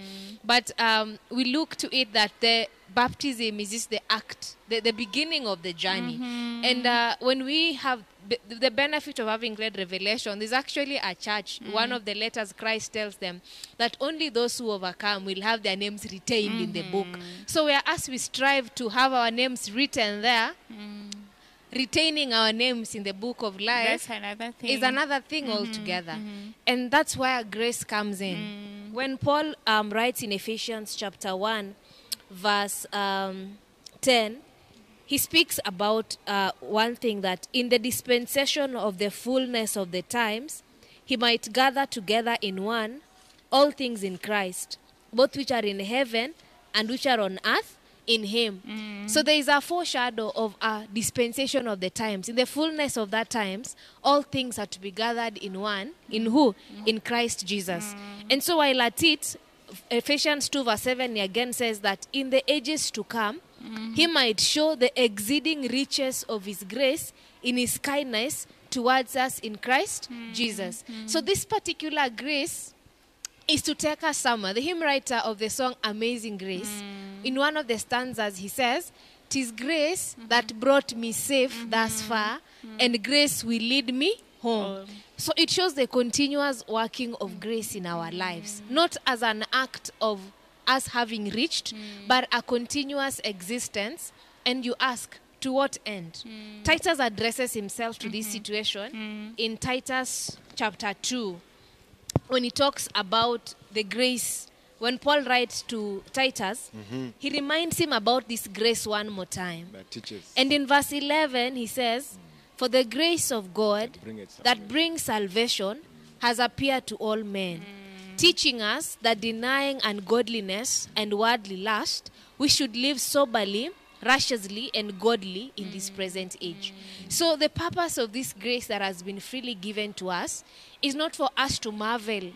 But um, we look to it that the baptism is just the act, the, the beginning of the journey. And uh, when we have the, the benefit of having read Revelation, there's actually a church. Mm-hmm. One of the letters Christ tells them that only those who overcome will have their names retained in the book. Mm-hmm. So we as we strive to have our names written there, mm-hmm. retaining our names in the book of life another thing. is another thing altogether. And that's where grace comes in. Mm. When Paul um, writes in Ephesians chapter 1, verse um, 10, he speaks about uh, one thing that in the dispensation of the fullness of the times, he might gather together in one all things in Christ, both which are in heaven and which are on earth in him. Mm. So there is a foreshadow of a dispensation of the times. In the fullness of that times, all things are to be gathered in one. In who? Mm. In Christ Jesus. Mm. And so while at it, Ephesians 2 verse 7 again says that in the ages to come, Mm-hmm. he might show the exceeding riches of his grace in his kindness towards us in Christ mm-hmm. Jesus. Mm-hmm. So this particular grace is to take us somewhere. The hymn writer of the song Amazing Grace, in one of the stanzas, he says, Tis grace that brought me safe thus far, and grace will lead me home. So it shows the continuous working of grace in our lives, not as an act of us having reached, hmm. but a continuous existence. And you ask, to what end? Hmm. Titus addresses himself to this mm-hmm. situation hmm. in Titus chapter 2 when he talks about the grace, when Paul writes to Titus, he reminds him about this grace one more time. And in verse 11, he says, For the grace of God bringeth that brings salvation has appeared to all men, teaching us that denying ungodliness and worldly lust, we should live soberly, righteously, and godly in this mm. present age. So, the purpose of this grace that has been freely given to us is not for us to marvel mm.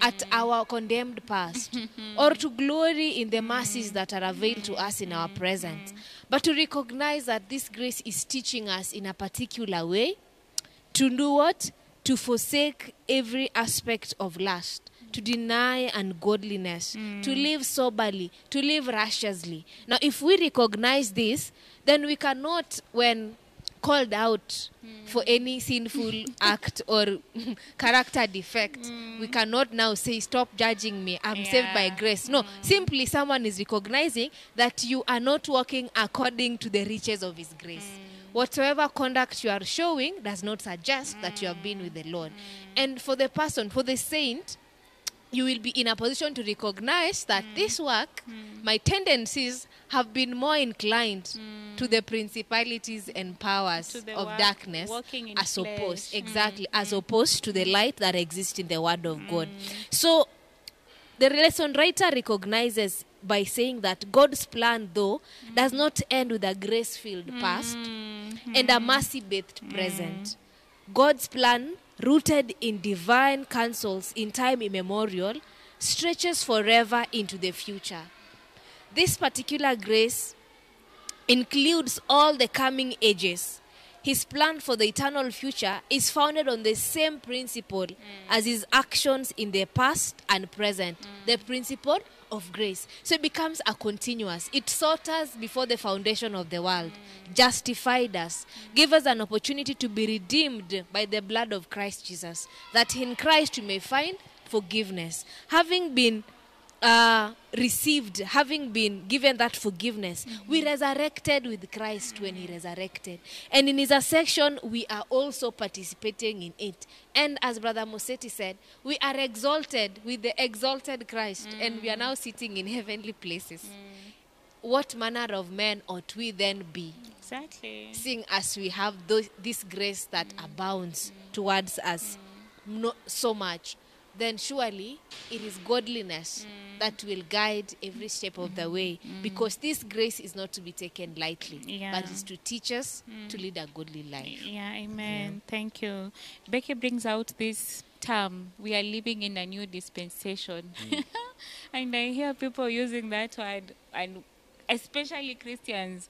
at our condemned past <laughs> or to glory in the mercies that are availed to us in our present, but to recognize that this grace is teaching us in a particular way to do what? To forsake every aspect of lust, to deny ungodliness, mm. to live soberly, to live righteously. Now, if we recognize this, then we cannot, when called out mm. for any sinful <laughs> act or <laughs> character defect, mm. we cannot now say, Stop judging me, I'm saved by grace. No, simply someone is recognizing that you are not walking according to the riches of His grace. Whatsoever conduct you are showing does not suggest that you have been with the Lord. And for the person, for the saint, you will be in a position to recognize that this work, my tendencies have been more inclined to the principalities and powers of work- darkness as opposed flesh. Mm. exactly as opposed to the light that exists in the word of God. So the lesson writer recognizes by saying that God's plan, though, does not end with a grace filled past and a mercy bathed present. God's plan, rooted in divine counsels in time immemorial, stretches forever into the future. This particular grace includes all the coming ages. His plan for the eternal future is founded on the same principle mm. as his actions in the past and present the principle of grace. So it becomes a continuous. It sought us before the foundation of the world, justified us, gave us an opportunity to be redeemed by the blood of Christ Jesus, that in Christ we may find forgiveness. Having been uh, received, having been given that forgiveness, we mm-hmm. resurrected with Christ when He resurrected. And in His ascension, we are also participating in it. And as Brother Moseti said, we are exalted with the exalted Christ, and we are mm. now sitting in heavenly places. Mm. What manner of men ought we then be? Exactly. seeing as we have those, this grace that mm. abounds towards us no, so much, then surely it is godliness mm. that will guide every step of the mm-hmm. way mm. because this grace is not to be taken lightly, Yeah. but is to teach us to mm. lead a godly life. Yeah, amen. Thank you. Becky brings out this term we are living in a new dispensation. <laughs> and I hear people using that word, and especially Christians,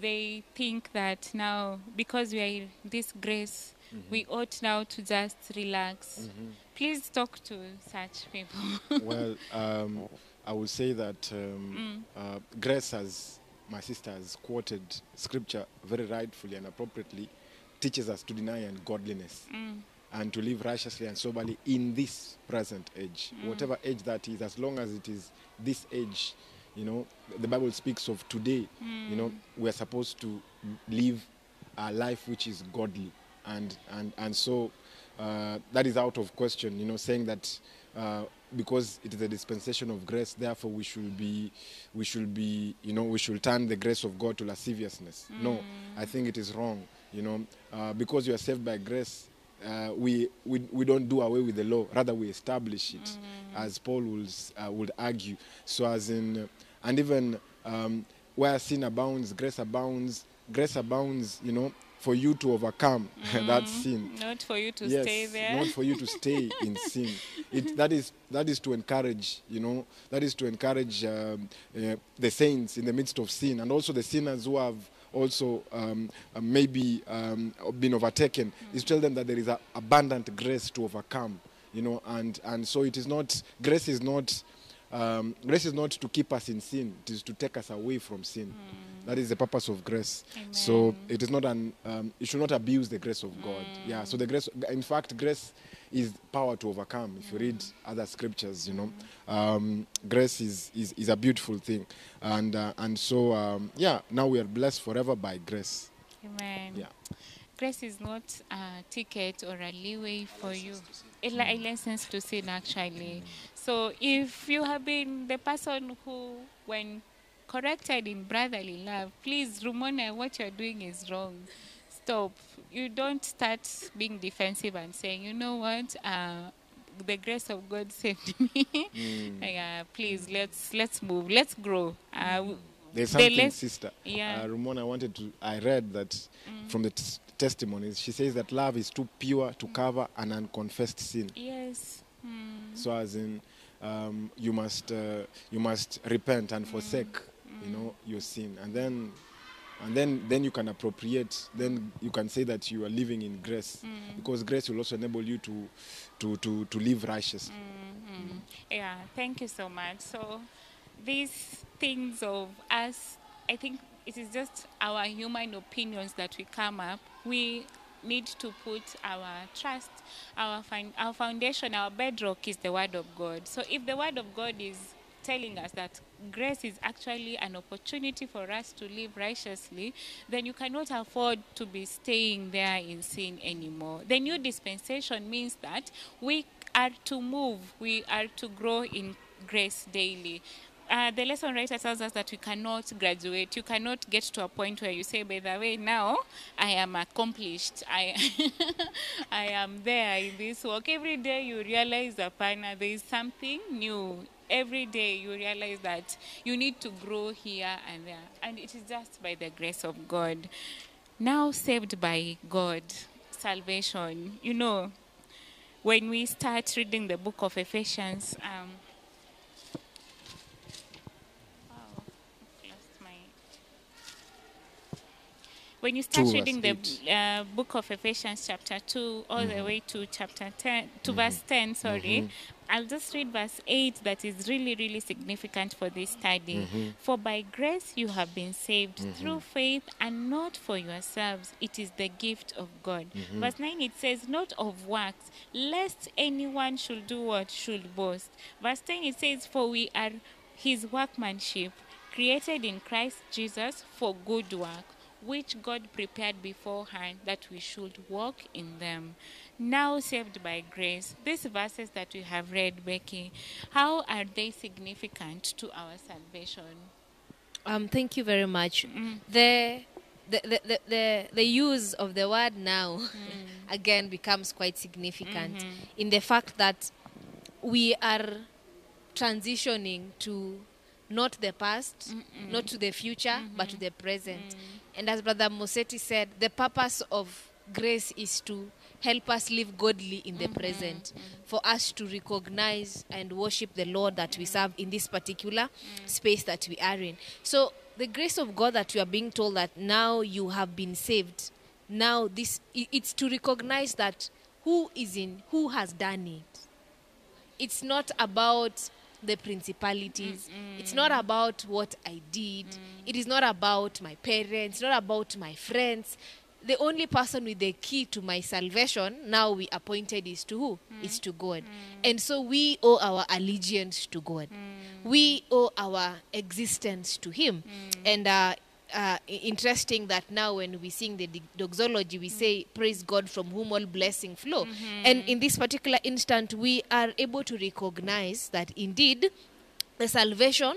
they think that now, because we are in this grace, mm-hmm. we ought now to just relax. Mm-hmm. Please talk to such people. <laughs> well, um, I would say that um, uh, grace, as my sister has quoted scripture very rightfully and appropriately, teaches us to deny ungodliness and to live righteously and soberly in this present age, whatever age that is, as long as it is this age. You know, the Bible speaks of today. You know, we are supposed to live a life which is godly, and and and so uh, that is out of question. You know, saying that uh, because it is a dispensation of grace, therefore we should be, we should be, you know, we should turn the grace of God to lasciviousness. No, I think it is wrong. You know, uh, because you are saved by grace, uh, we, we we don't do away with the law. Rather, we establish it, as Paul would uh, would argue. So, as in, and even um, where sin abounds, grace abounds. Grace abounds. You know, for you to overcome <laughs> that sin Not for you to yes, stay there. not for you to stay <laughs> in sin. It, that is that is to encourage, you know, that is to encourage um, uh, the saints in the midst of sin, and also the sinners who have also um, uh, maybe um, been overtaken. Is tell them that there is a abundant grace to overcome, you know, and and so it is not grace is not. Um, grace is not to keep us in sin; it is to take us away from sin. That is the purpose of grace. So it is not an. Um, you should not abuse the grace of God. Yeah. So the grace, in fact, grace is power to overcome. If you read other scriptures, you know, um, grace is, is is a beautiful thing, and uh, and so um, yeah. Now we are blessed forever by grace. Amen. Yeah. Grace is not a ticket or a leeway for you. A, li- a license to sin, actually. So if you have been the person who, when corrected in brotherly love, please, Rumona, what you're doing is wrong. Stop. You don't start being defensive and saying, you know what, uh, the grace of God saved <laughs> me. yeah, please, let's let's move. Let's grow. Uh, w- There's the something, less- sister. Yeah. Uh, Ramona, I wanted to. I read that from the t- testimonies. She says that love is too pure to cover an unconfessed sin. Yes. Mm. So as in, um, you must uh, you must repent and forsake, you know, your sin, and then and then then you can appropriate. Then you can say that you are living in grace, because grace will also enable you to to to to live righteous. Mhm. Yeah, thank you so much. So, these things of us, I think it is just our human opinions that we come up. We need to put our trust, our our foundation, our bedrock is the Word of God. So, if the Word of God is telling us that grace is actually an opportunity for us to live righteously, then you cannot afford to be staying there in sin anymore. The new dispensation means that we are to move, we are to grow in grace daily. Uh, the lesson writer tells us that we cannot graduate. You cannot get to a point where you say, by the way, now I am accomplished. I, <laughs> I am there in this work. Every day you realize, Apana, there is something new. Every day you realize that you need to grow here and there. And it is just by the grace of God. Now saved by God, salvation. You know, when we start reading the book of Ephesians, um, wow, I've lost my. When you start reading the uh, book of Ephesians, chapter 2, all Mm-hmm. the way to chapter 10, to verse 10, sorry, I'll just read verse 8 that is really, really significant for this study. Mm-hmm. For by grace you have been saved through faith and not for yourselves. It is the gift of God. Mm-hmm. Verse 9 it says, Not of works, lest anyone should do what should boast. Verse 10 it says, For we are his workmanship, created in Christ Jesus for good work which God prepared beforehand that we should walk in them. Now saved by grace. These verses that we have read, Becky, how are they significant to our salvation? Um, thank you very much. Mm. The, the, the, the, the, the use of the word now mm. <laughs> again becomes quite significant mm-hmm. in the fact that we are transitioning to not the past, not to the future, but to mm-hmm. the present. Mm. And as Brother Moseti said, the purpose of grace is to help us live godly in the mm-hmm. present, mm-hmm. for us to recognize and worship the Lord that we serve in this particular mm. space that we are in. So, the grace of God that we are being told that now you have been saved, now this it's to recognize that who is in, who has done it. It's not about the principalities. It's not about what I did. Mm. It is not about my parents. Not about my friends. The only person with the key to my salvation now we appointed is to who? Mm. Is to God. Mm. And so we owe our allegiance to God. We owe our existence to Him. And uh, uh, interesting that now when we sing the doxology, we mm. say, Praise God from whom all blessing flow. Mm-hmm. And in this particular instant, we are able to recognize that indeed the salvation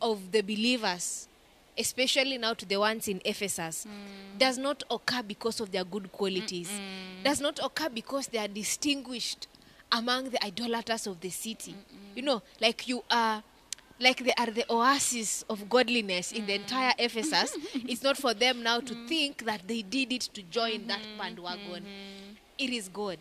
of the believers, especially now to the ones in Ephesus, mm. does not occur because of their good qualities, does not occur because they are distinguished among the idolaters of the city. You know, like you are like they are the oasis of godliness in the entire Ephesus. Mm-hmm, mm-hmm. it's not for them now to mm-hmm. think that they did it to join that bandwagon. It is God.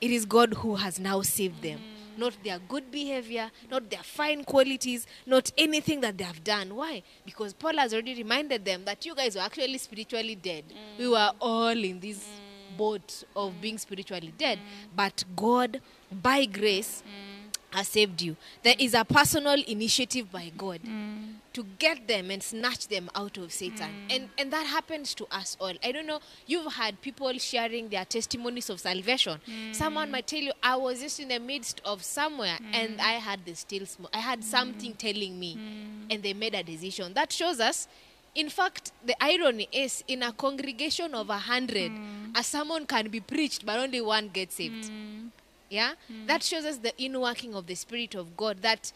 It is God who has now saved them. Not their good behavior, not their fine qualities, not anything that they have done. Why? Because Paul has already reminded them that you guys were actually spiritually dead. We were mm. all in this mm. boat of being spiritually dead. Mm. But God, by grace, has saved you. There is a personal initiative by God mm. to get them and snatch them out of Satan. Mm. And and that happens to us all. I don't know, you've had people sharing their testimonies of salvation. Mm. Someone might tell you, I was just in the midst of somewhere and I had the still small I had something telling me and they made a decision. That shows us in fact, the irony is in a congregation of a hundred, a sermon can be preached, but only one gets saved. Yeah? Hmm. That shows us the inworking of the Spirit of God that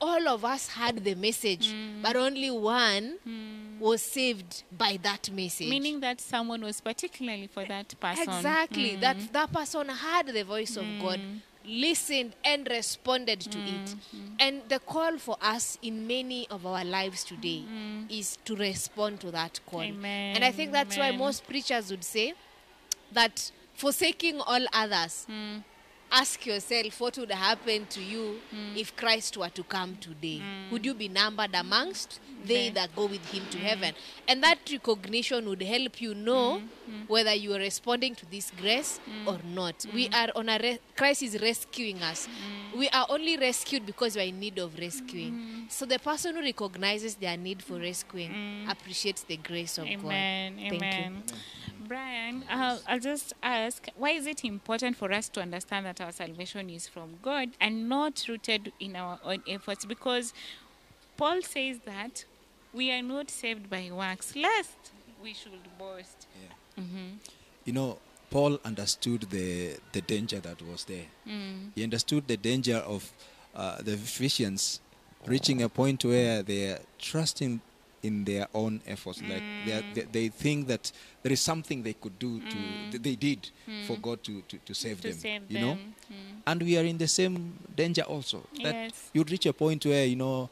all of us had the message, hmm. but only one hmm. was saved by that message. Meaning that someone was particularly for that person. Exactly. That that person had the voice of God, listened and responded to it. And the call for us in many of our lives today is to respond to that call. Amen. And I think that's why most preachers would say that forsaking all others, ask yourself what would happen to you hmm. if Christ were to come today. Hmm. Would you be numbered amongst hmm. they Okay. that go with him to heaven? And that recognition would help you know whether you are responding to this grace or not. We are on a re- Christ is rescuing us. We are only rescued because we are in need of rescuing. So the person who recognizes their need for rescuing appreciates the grace of Amen. God. Thank you. Brian, I'll, I'll just ask why is it important for us to understand that our salvation is from God and not rooted in our own efforts? Because Paul says that we are not saved by works, lest we should boast. You know, Paul understood the, the danger that was there. He understood the danger of uh, the Ephesians reaching a point where they are trusting in their own efforts. Like they, they, think that there is something they could do to, mm. th- they did mm. for God to, to, to save To them. save you know? them. Mm. And we are in the same danger also. That Yes. you'd reach a point where, you know,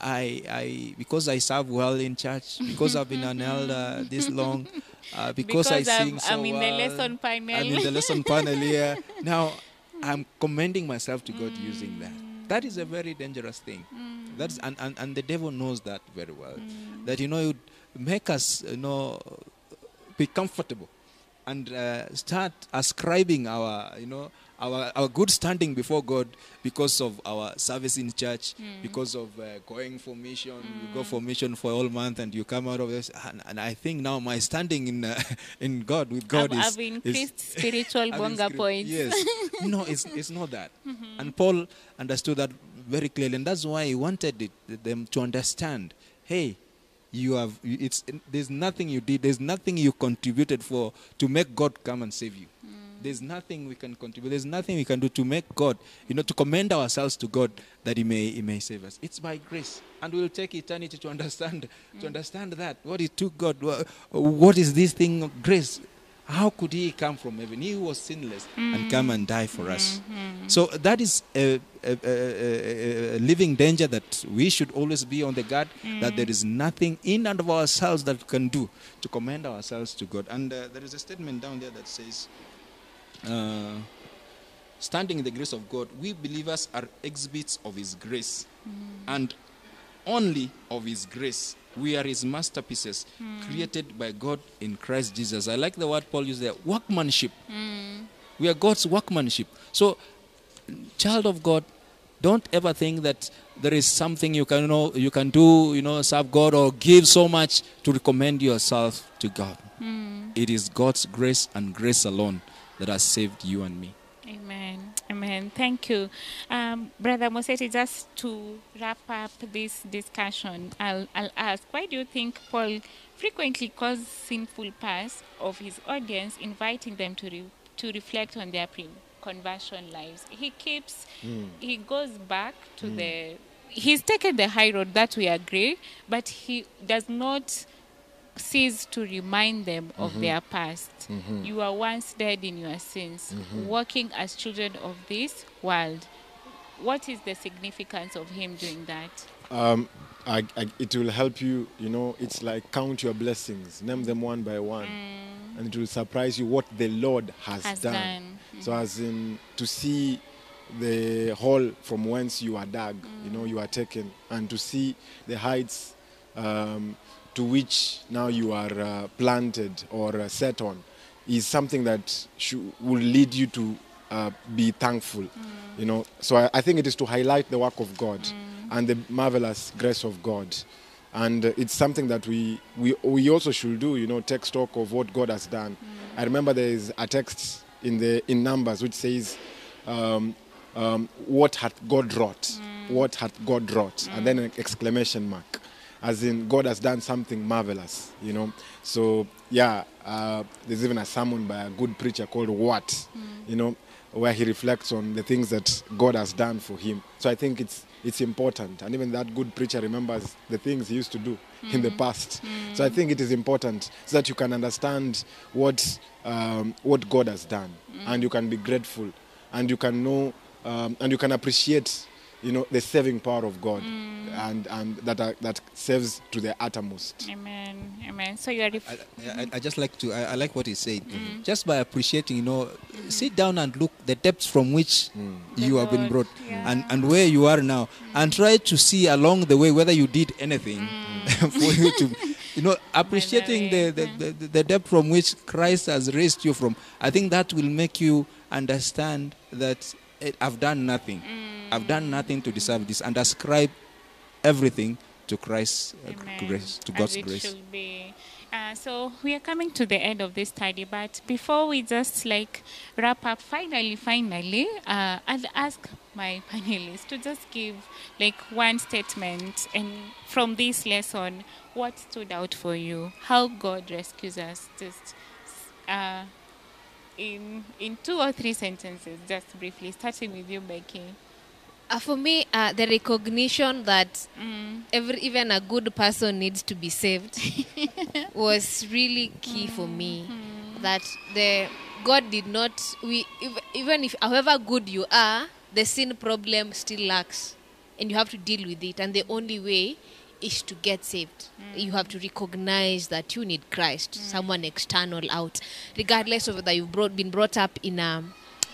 I, I because I serve well in church, because I've been an <laughs> elder this long, uh, <laughs> because, I Because I'm- sing so I'm in the lesson panel. I'm in the lesson panel here. <laughs> Now, I'm commending myself to God using that. That is a very dangerous thing. That's and, and, and the devil knows that very well. That you know, it would make us you know be comfortable and uh, start ascribing our you know our, our good standing before God because of our service in church, because of uh, going for mission. You go for mission for all month, and you come out of this. And, and I think now my standing in uh, <laughs> in God with God I've, is I've increased is, <laughs> spiritual bonga points. Yes. <laughs> no, it's, it's not that. And Paul understood that very clearly. And that's why he wanted it, them to understand hey, you have, it's, there's nothing you did, there's nothing you contributed for to make God come and save you. There's nothing we can contribute. There's nothing we can do to make God, you know, to commend ourselves to God that He may He may save us. It's by grace, and we'll take eternity to understand to understand that what it took God. What is this thing of grace? How could He come from heaven? He was sinless and come and die for us. So that is a, a, a, a, living danger that we should always be on the guard. That there is nothing in and of ourselves that we can do to commend ourselves to God. And uh, there is a statement down there that says uh, standing in the grace of God, we believers are exhibits of His grace, hmm. and only of His grace. We are His masterpieces, hmm. created by God in Christ Jesus. I like the word Paul used there workmanship. Hmm. We are God's workmanship. So, child of God, don't ever think that there is something you can you know you can do, you know, serve God or give so much to recommend yourself to God. It is God's grace and grace alone that has saved you and me. Amen. Amen. Thank you. Um, Brother Moseti, just to wrap up this discussion, I'll, I'll ask why do you think Paul frequently calls sinful past of his audience, inviting them to, re- to reflect on their pre conversion lives? He keeps, he goes back to the, he's taken the high road, that we agree, but he does not cease to remind them of mm-hmm. their past. Mm-hmm. You were once dead in your sins, mm-hmm. walking as children of this world. What is the significance of him doing that? um, I, I, it will help you, you know, it's like count your blessings, name them one by one, mm. and it will surprise you what the Lord has, Has done. done. So, as in to see the hole from whence you are dug, you know, mm. you are taken, and to see the heights um, to which now you are uh, planted or uh, set on is something that will lead you to uh, be thankful. You know, so I, I think it is to highlight the work of God and the marvelous grace of God. And uh, it's something that we, we, we also should do, you know, take stock of what God has done. I remember there is a text in, the, in Numbers which says, um, um, What hath God wrought? What hath God wrought? And then an exclamation mark as in God has done something marvelous, you know. So yeah, uh, there's even a sermon by a good preacher called What, you know, where he reflects on the things that God has done for him. So I think it's it's important, and even that good preacher remembers the things he used to do in the past. So I think it is important so that you can understand what um, what God has done, and you can be grateful, and you can know, um, and you can appreciate you know the saving power of God mm. and and that are, that saves to the uttermost. Amen. Amen. So you are. Ref- I, I, I just like to I, I like what he said. Mm. Mm. Just by appreciating, you know, sit down and look the depths from which you The have been brought yeah. and, and where you are now, and try to see along the way whether you did anything <laughs> for you to, you know, <laughs> appreciating the, the, the, the depth from which Christ has raised you from. I think that will make you understand that I've done nothing. I've done nothing to deserve this, and ascribe everything to Christ's uh, Amen. grace, to God's grace. Uh, so we are coming to the end of this study, but before we just like wrap up, finally, finally, uh, I'll ask my <laughs> panelists to just give like one statement and from this lesson, what stood out for you? How God rescues us? Just uh, in in two or three sentences, just briefly, starting with you, Becky. Uh, for me, uh, the recognition that Mm. every even a good person needs to be saved <laughs> was really key for me. That the God did not we ev- even if however good you are, the sin problem still lacks, and you have to deal with it. And the only way is to get saved. You have to recognize that you need Christ, someone external out, regardless of whether you've brought, been brought up in a,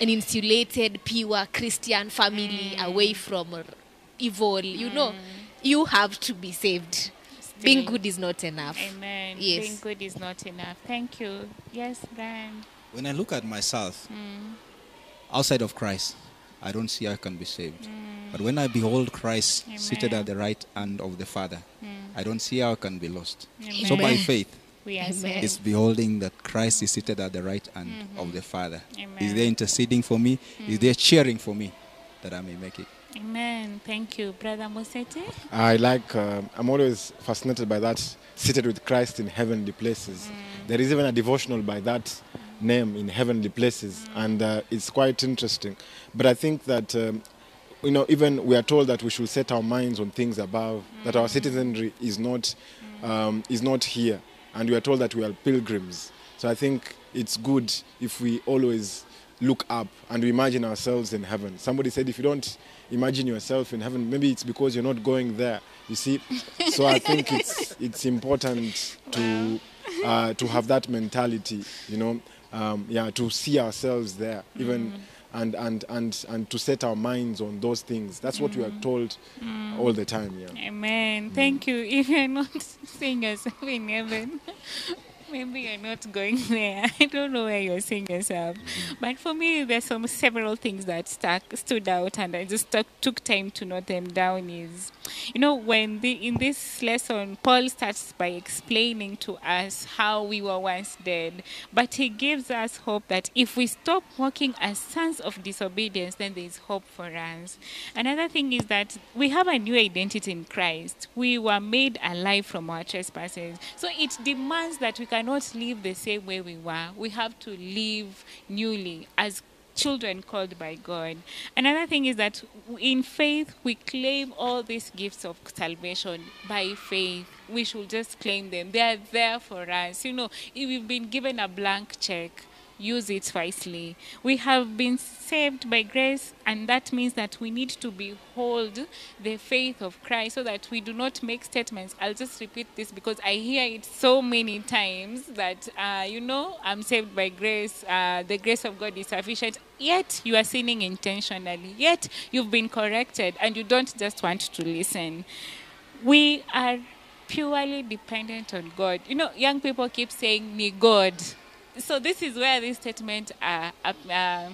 an insulated, pure Christian family mm. away from evil. You mm. know, you have to be saved. Being good is not enough. Amen. Yes. Being good is not enough. Thank you. Yes, Brian. When I look at myself mm. outside of Christ, I don't see I can be saved. But when I behold Christ seated at the right hand of the Father, I don't see how I can be lost. Amen. So by faith, We are Amen. saved. is beholding that Christ is seated at the right hand of the Father. Amen. Is there interceding for me? Is there cheering for me that I may make it? Amen. Thank you, Brother Musete. I like, um I'm always fascinated by that, seated with Christ in heavenly places. There is even a devotional by that name in heavenly places, and uh, it's quite interesting. But I think that, um, you know, even we are told that we should set our minds on things above, that our citizenry is not, um, is not here, and we are told that we are pilgrims. So I think it's good if we always look up and we imagine ourselves in heaven. Somebody said, if you don't imagine yourself in heaven, maybe it's because you're not going there. You see, so I think <laughs> it's it's important to uh, to have that mentality. You know, um, yeah, to see ourselves there, even. And, and, and, and to set our minds on those things. That's what we are mm. told mm. all the time. Yeah. Amen. Thank you. <laughs> If you're not seeing yourself in heaven, maybe you're not going there. <laughs> I don't know where you're seeing yourself. But for me, there's some several things that stuck, stood out, and I just took, took time to note them down. Is you know when the in this lesson, Paul starts by explaining to us how we were once dead, but he gives us hope that if we stop walking as sons of disobedience, then there is hope for us. Another thing is that we have a new identity in Christ. We were made alive from our trespasses. So it demands that we cannot live the same way we were. We have to live newly as children called by God. Another thing is that in faith, we claim all these gifts of salvation by faith. We should just claim them. They are there for us. You know, if we've been given a blank check, use it wisely. We have been saved by grace, and that means that we need to behold the faith of Christ so that we do not make statements. I'll just repeat this because I hear it so many times that, uh, you know, I'm saved by grace, uh, the grace of God is sufficient. Yet you are sinning intentionally, yet you've been corrected, and you don't just want to listen. We are purely dependent on God. You know, young people keep saying, "Me God." So this is where this statement uh, uh,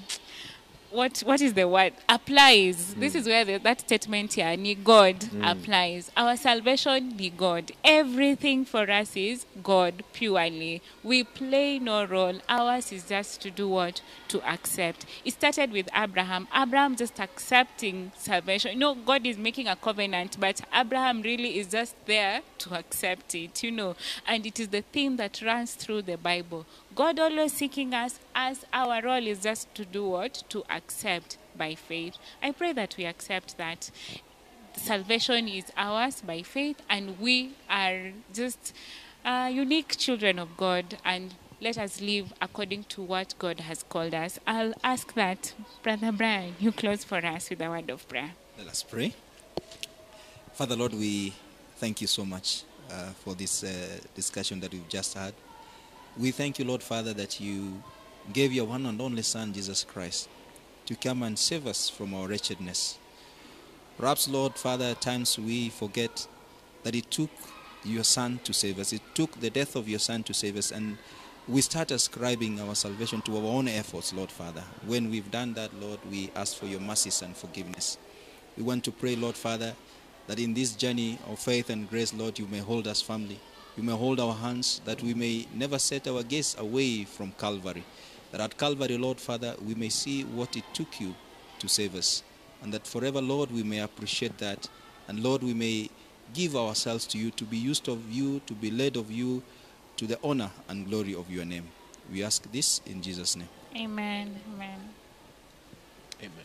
what what is the word? Applies. This is where the, that statement here ni god applies. Our salvation ni god. Everything for us is god purely. We play no role. Ours is just to do what? To accept. It started with abraham. Abraham just accepting salvation. You know god is making a covenant but abraham really is just there to accept it you know. And it is the theme that runs through the bible God always seeking us as our role is just to do what? To accept by faith. I pray that we accept that salvation is ours by faith and we are just uh, unique children of God and let us live according to what God has called us. I'll ask that, Brother Brian, you close for us with a word of prayer. Let us pray. Father Lord, we thank you so much uh, for this uh, discussion that we've just had. We thank you, Lord Father, that you gave your one and only Son, Jesus Christ, to come and save us from our wretchedness. Perhaps, Lord Father, at times we forget that it took your Son to save us. It took the death of your Son to save us. And we start ascribing our salvation to our own efforts, Lord Father. When we've done that, Lord, we ask for your mercies and forgiveness. We want to pray, Lord Father, that in this journey of faith and grace, Lord, you may hold us firmly. You may hold our hands, that we may never set our gaze away from Calvary. That at Calvary, Lord Father, we may see what it took you to save us. And that forever, Lord, we may appreciate that. And Lord, we may give ourselves to you to be used of you, to be led of you, to the honor and glory of your name. We ask this in Jesus' name. Amen. Amen. Amen.